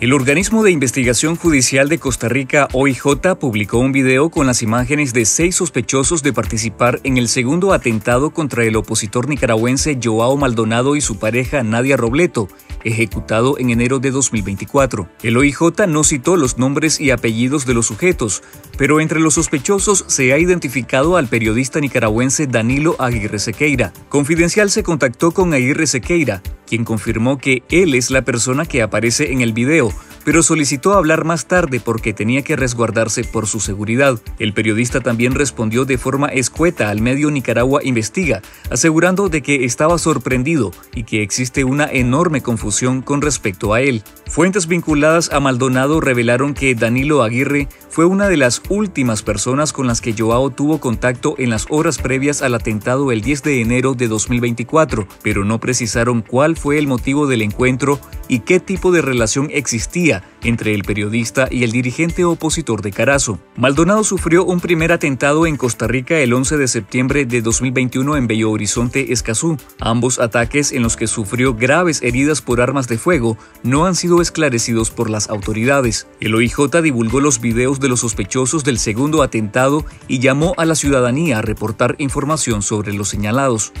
El organismo de investigación judicial de Costa Rica, OIJ, publicó un video con las imágenes de seis sospechosos de participar en el segundo atentado contra el opositor nicaragüense Joao Maldonado y su pareja Nadia Robleto, ejecutado en enero de 2024. El OIJ no citó los nombres y apellidos de los sujetos, pero entre los sospechosos se ha identificado al periodista nicaragüense Danilo Aguirre Sequeira. Confidencial se contactó con Aguirre Sequeira, quien confirmó que él es la persona que aparece en el video, pero solicitó hablar más tarde porque tenía que resguardarse por su seguridad. El periodista también respondió de forma escueta al medio Nicaragua Investiga, asegurando de que estaba sorprendido y que existe una enorme confusión con respecto a él. Fuentes vinculadas a Maldonado revelaron que Danilo Aguirre fue una de las últimas personas con las que Joao tuvo contacto en las horas previas al atentado el 10 de enero de 2024, pero no precisaron cuál fue el motivo del encuentro y qué tipo de relación existía entre el periodista y el dirigente opositor de Carazo. Maldonado sufrió un primer atentado en Costa Rica el 11 de septiembre de 2021 en Bello Horizonte, Escazú. Ambos ataques en los que sufrió graves heridas por armas de fuego no han sido esclarecidos por las autoridades. El OIJ divulgó los videos de los sospechosos del segundo atentado y llamó a la ciudadanía a reportar información sobre los señalados.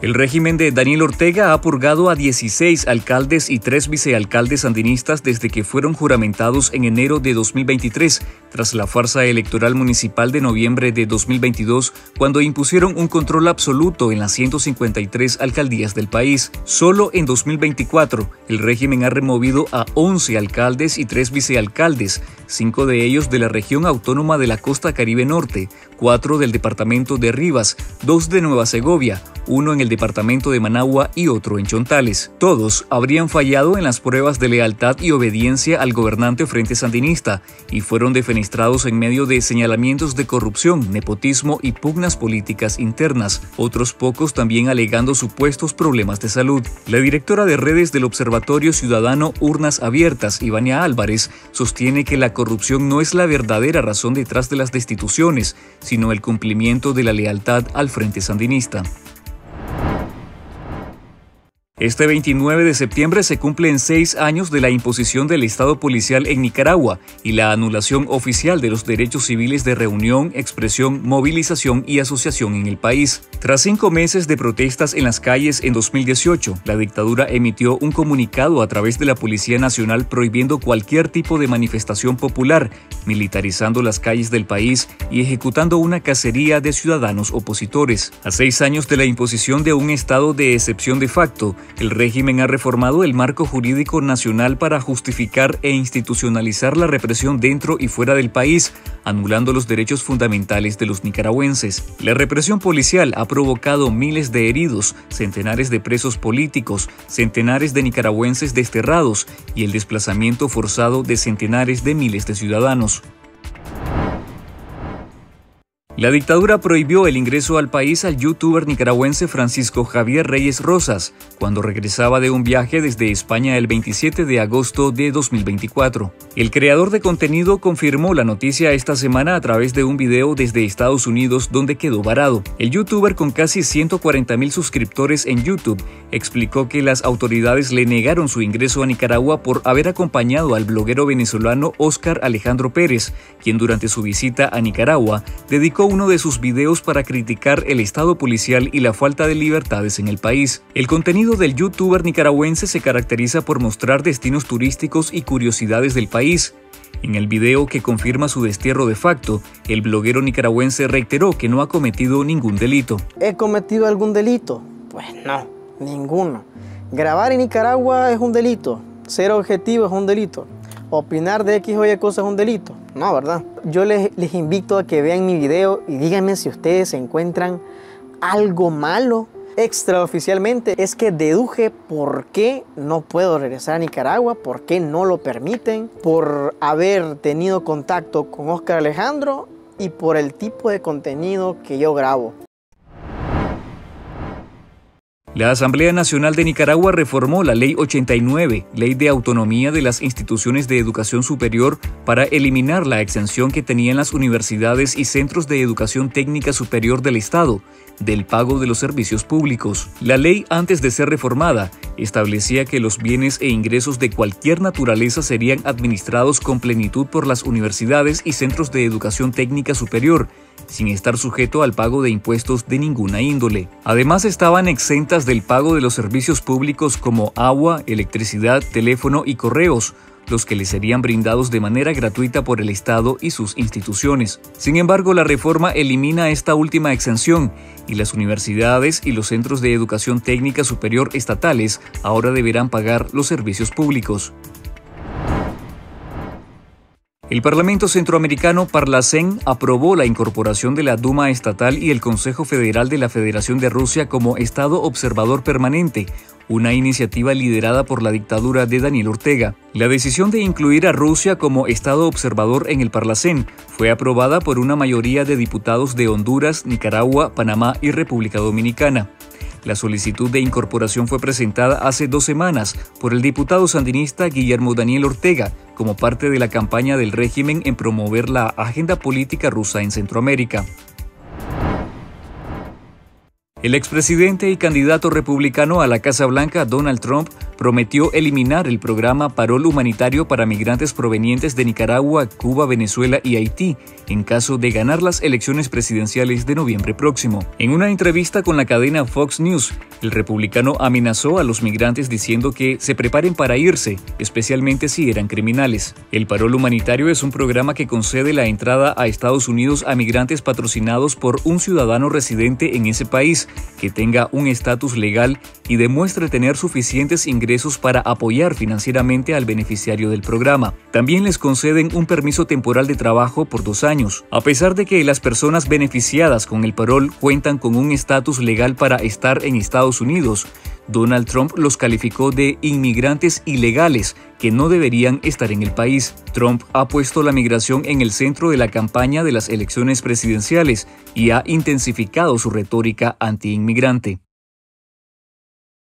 El régimen de Daniel Ortega ha purgado a 16 alcaldes y 3 vicealcaldes sandinistas desde que fueron juramentados en enero de 2023, tras la farsa electoral municipal de noviembre de 2022, cuando impusieron un control absoluto en las 153 alcaldías del país. Solo en 2024, el régimen ha removido a 11 alcaldes y 3 vicealcaldes, cinco de ellos de la región autónoma de la costa caribe norte, cuatro del departamento de Rivas, dos de Nueva Segovia, uno en el departamento de Managua y otro en Chontales. Todos habrían fallado en las pruebas de lealtad y obediencia al gobernante Frente Sandinista y fueron en medio de señalamientos de corrupción, nepotismo y pugnas políticas internas, otros pocos también alegando supuestos problemas de salud. La directora de redes del Observatorio Ciudadano Urnas Abiertas, Ivania Álvarez, sostiene que la corrupción no es la verdadera razón detrás de las destituciones, sino el cumplimiento de la lealtad al Frente Sandinista. Este 29 de septiembre se cumplen seis años de la imposición del Estado policial en Nicaragua y la anulación oficial de los derechos civiles de reunión, expresión, movilización y asociación en el país. Tras cinco meses de protestas en las calles en 2018, la dictadura emitió un comunicado a través de la Policía Nacional prohibiendo cualquier tipo de manifestación popular, militarizando las calles del país y ejecutando una cacería de ciudadanos opositores. A seis años de la imposición de un estado de excepción de facto, el régimen ha reformado el marco jurídico nacional para justificar e institucionalizar la represión dentro y fuera del país, anulando los derechos fundamentales de los nicaragüenses. La represión policial ha provocado miles de heridos, centenares de presos políticos, centenares de nicaragüenses desterrados y el desplazamiento forzado de centenares de miles de ciudadanos. La dictadura prohibió el ingreso al país al youtuber nicaragüense Francisco Javier Reyes Rosas cuando regresaba de un viaje desde España el 27 de agosto de 2024. El creador de contenido confirmó la noticia esta semana a través de un video desde Estados Unidos donde quedó varado. El youtuber con casi 140 mil suscriptores en YouTube explicó que las autoridades le negaron su ingreso a Nicaragua por haber acompañado al bloguero venezolano Oscar Alejandro Pérez, quien durante su visita a Nicaragua dedicó uno de sus videos para criticar el estado policial y la falta de libertades en el país. El contenido del youtuber nicaragüense se caracteriza por mostrar destinos turísticos y curiosidades del país. En el video que confirma su destierro de facto, el bloguero nicaragüense reiteró que no ha cometido ningún delito. ¿He cometido algún delito? Pues no, ninguno. Grabar en Nicaragua es un delito. Ser objetivo es un delito. Opinar de X o Y cosas es un delito. No, ¿verdad? Yo les, invito a que vean mi video y díganme si ustedes encuentran algo malo extraoficialmente es que deduje por qué no puedo regresar a Nicaragua, por qué no lo permiten, por haber tenido contacto con Oscar Alejandro y por el tipo de contenido que yo grabo. La Asamblea Nacional de Nicaragua reformó la Ley 89, Ley de Autonomía de las Instituciones de Educación Superior, para eliminar la exención que tenían las universidades y centros de educación técnica superior del Estado, del pago de los servicios públicos. La ley, antes de ser reformada, establecía que los bienes e ingresos de cualquier naturaleza serían administrados con plenitud por las universidades y centros de educación técnica superior, sin estar sujeto al pago de impuestos de ninguna índole. Además estaban exentas del pago de los servicios públicos como agua, electricidad, teléfono y correos, los que les serían brindados de manera gratuita por el Estado y sus instituciones. Sin embargo, la reforma elimina esta última exención y las universidades y los centros de educación técnica superior estatales ahora deberán pagar los servicios públicos. El Parlamento Centroamericano Parlacén aprobó la incorporación de la Duma Estatal y el Consejo Federal de la Federación de Rusia como Estado observador permanente, una iniciativa liderada por la dictadura de Daniel Ortega. La decisión de incluir a Rusia como Estado observador en el Parlacén fue aprobada por una mayoría de diputados de Honduras, Nicaragua, Panamá y República Dominicana. La solicitud de incorporación fue presentada hace dos semanas por el diputado sandinista Guillermo Daniel Ortega como parte de la campaña del régimen en promover la agenda política rusa en Centroamérica. El expresidente y candidato republicano a la Casa Blanca, Donald Trump, prometió eliminar el programa Parol Humanitario para migrantes provenientes de Nicaragua, Cuba, Venezuela y Haití en caso de ganar las elecciones presidenciales de noviembre próximo. En una entrevista con la cadena Fox News, el republicano amenazó a los migrantes diciendo que se preparen para irse, especialmente si eran criminales. El Parol Humanitario es un programa que concede la entrada a Estados Unidos a migrantes patrocinados por un ciudadano residente en ese país que tenga un estatus legal y demuestre tener suficientes ingresos para apoyar financieramente al beneficiario del programa. También les conceden un permiso temporal de trabajo por dos años. A pesar de que las personas beneficiadas con el parol cuentan con un estatus legal para estar en Estados Unidos, Donald Trump los calificó de inmigrantes ilegales que no deberían estar en el país. Trump ha puesto la migración en el centro de la campaña de las elecciones presidenciales y ha intensificado su retórica anti-inmigrante.